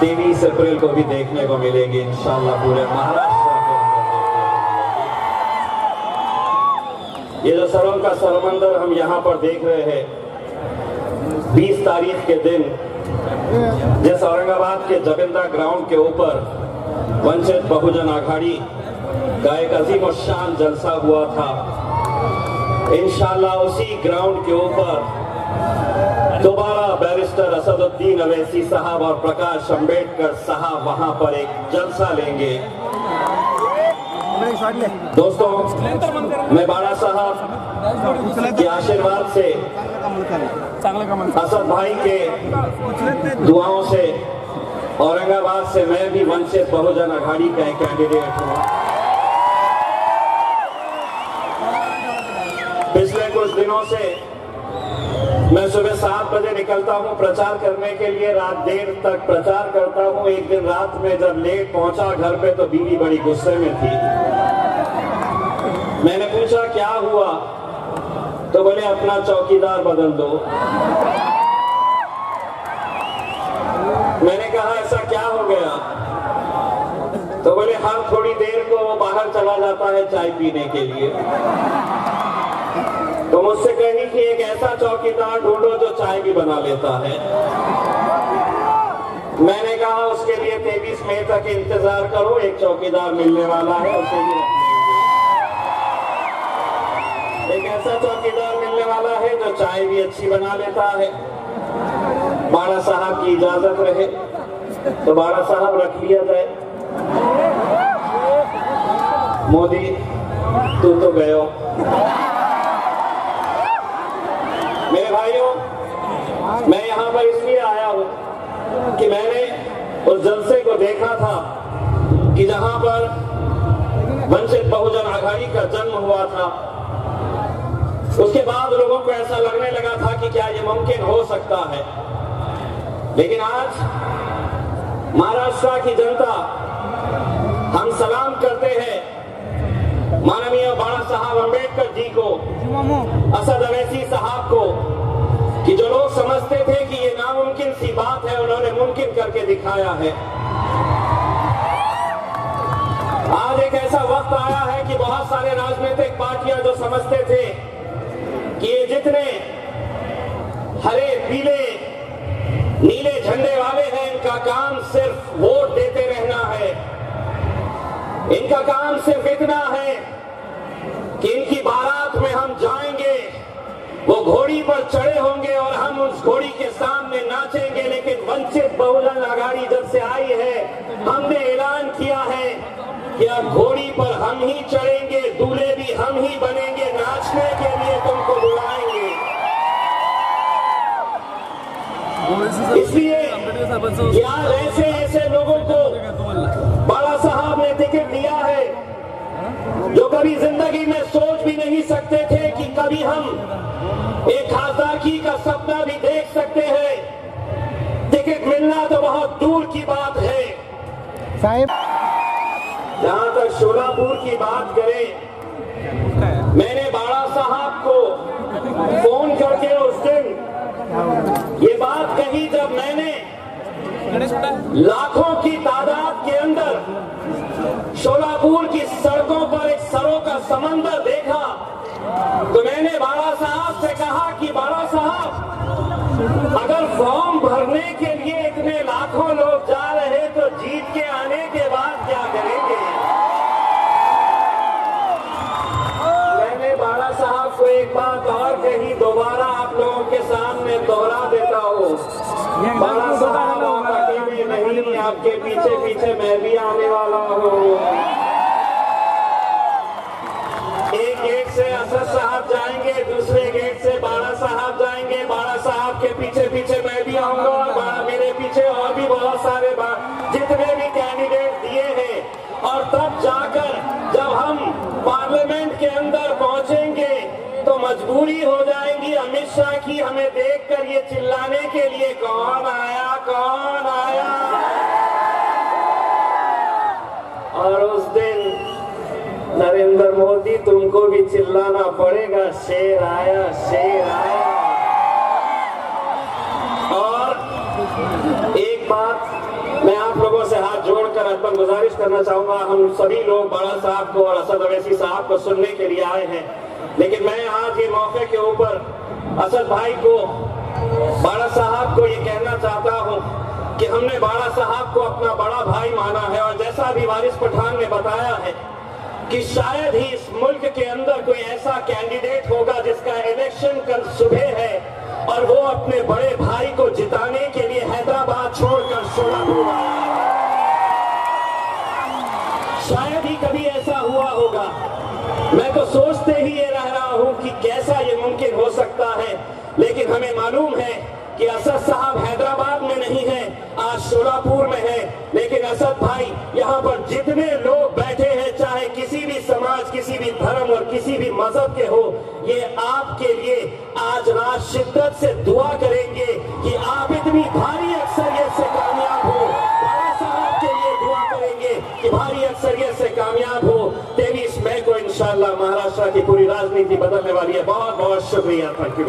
तेईस अप्रैल को भी देखने को मिलेगी, इंशाल्लाह पूरे महाराष्ट्र ये जो सरों का सरमंदर हम यहाँ पर देख रहे हैं 20 तारीख के दिन, जिस औरंगाबाद के जबिंदा ग्राउंड के ऊपर वंचित बहुजन आघाड़ी का एक अजीम और शान जलसा हुआ था। इंशाल्लाह उसी ग्राउंड के ऊपर दोबारा बैरिस्टर असदुद्दीन अवैसी साहब और प्रकाश अंबेडकर साहब वहाँ पर एक जलसा लेंगे। दोस्तों, मैं बाड़ा साहब के आशीर्वाद से असद भाई के दुआओं से औरंगाबाद से मैं भी वंचित बहुजन अघाड़ी का एक कैंडिडेट हूँ। पिछले कुछ दिनों से मैं सुबह सात बजे निकलता हूँ प्रचार करने के लिए। रात देर तक प्रचार करता हूँ। एक दिन रात में जब लेट पहुँचा घर पे तो बीवी बड़ी गुस्से में थी। मैंने पूछा, क्या हुआ? तो बोले, अपना चौकीदार बदल दो। मैंने कहा, ऐसा क्या हो गया? तो बोले हर थोड़ी देर को वो बाहर चला जाता है चाय पीने के लिए। तो मुझसे कही कि एक ऐसा चौकीदार ढूंढो जो चाय भी बना लेता है। मैंने कहा, उसके लिए तेईस मई तक इंतज़ार करो, एक चौकीदार मिलने वाला है, उसे भी एक ऐसा चौकीदार मिलने वाला है जो चाय भी अच्छी बना लेता है। बाड़ा साहब की इजाज़त रहे तो बाड़ा साहब रख लिया जाए। मोदी, तू तो गयो। भाइयों, मैं यहाँ पर इसलिए आया हूँ कि मैंने उस जलसे को देखा था कि जहाँ पर वंचित बहुजन आघाड़ी का जन्म हुआ था। उसके बाद लोगों को ऐसा लगने लगा था कि क्या ये मुमकिन हो सकता है। लेकिन आज महाराष्ट्र की जनता हम सलाम करते हैं माननीय बाड़ा साहब अंबेडकर जी को, असद अवैसी साहब को कि जो लोग समझते थे कि ये नामुमकिन सी बात है, उन्होंने मुमकिन करके दिखाया है। आज एक ऐसा वक्त आया है कि बहुत सारे राजनीतिक पार्टियाँ जो समझते थे कि ये जितने हरे, पीले, नीले झंडे वाले हैं, इनका काम सिर्फ़ वोट देते रहना है। इनका काम सिर्फ़ इतना है कि इनकी बारात में हम जाएँगे वो घोड़ी पर चढ़े होंगे और हम उस घोड़ी के सामने नाचेंगे, लेकिन वंचित बहुजन आघाड़ी जब से आई है, हमने ऐलान किया है कि अब घोड़ी पर हम ही चढ़ेंगे, दूल्हे भी हम ही बनेंगे, नाचने के लिए तुमको बुलाएँगे। इसलिए आज ऐसे ऐसे लोगों को बाला साहब ने टिकट दिया है, जो कभी ज़िंदगी साहेब। जहाँ तक शोलापुर की बात करें, मैंने बाड़ा साहब को फ़ोन करके उस दिन ये बात कही जब मैंने लाखों की तादाद के अंदर शोलापुर की सड़कों पर एक सरों का समंदर देखा तो मैंने नहीं आपके पीछे पीछे मैं भी आने वाला हूँ। एक गेट से असद साहब जाएँगे, दूसरे गेट से बाड़ा साहब जाएँगे बाड़ा साहब के पीछे पीछे मैं भी आऊँगा और मेरे पीछे और भी बहुत सारे जितने भी कैंडिडेट दिए हैं और तब जाकर जब हम पार्लियामेंट के अंदर पहुँचेंगे तो मजबूरी हो जाएगी। अमित शाह की हमें देखकर ये चिल्लाने के लिए कौन आया कौन आया? और उस दिन नरेंद्र मोदी तुमको भी चिल्लाना पड़ेगा, शेर आया शेर आया। और एक बात मैं आप लोगों से हाथ जोड़कर अपन गुजारिश करना चाहूँगा। हम सभी लोग, बाड़ा साहब को और असद अवैसी साहब को सुनने के लिए आए हैं। लेकिन मैं आज ये मौके के ऊपर असल भाई को, बाड़ा साहब को ये कहना चाहता हूँ कि हमने बाड़ा साहब को अपना बड़ा भाई माना है और जैसा भी वारिस पठान ने बताया है कि शायद ही इस मुल्क के अंदर कोई ऐसा कैंडिडेट होगा जिसका इलेक्शन कल सुबह है और वो अपने बड़े भाई को जिताने के लिए हैदराबाद छोड़कर सोलापुर शायद ही कभी ऐसा हुआ होगा। मैं तो सोचते ही ये रहा हूँ कि कैसा ये मुमकिन हो सकता है। लेकिन हमें मालूम है कि असद साहब हैदराबाद में नहीं है, आज शोलापुर में है। लेकिन असद भाई, यहाँ पर जितने लोग बैठे हैं, चाहे किसी भी समाज, किसी भी धर्म और किसी भी मज़हब के हो, ये आपके लिए आज रात शिद्दत से दुआ करेंगे कि आप इतनी भारी अक्सर से इंशाल्लाह महाराष्ट्र की पूरी राजनीति बदलने वाली है। बहुत बहुत शुक्रिया थैंक यू